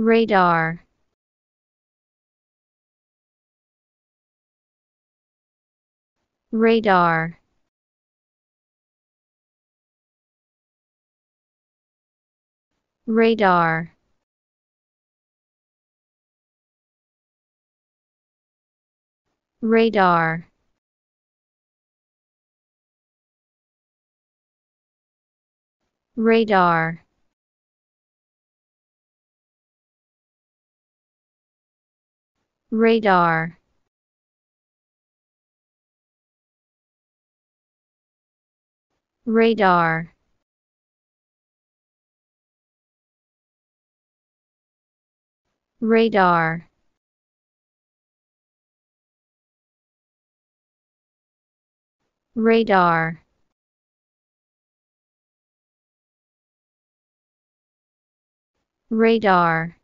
radar. Radar. Radar. Radar. Radar radar. Radar. Radar. Radar. Radar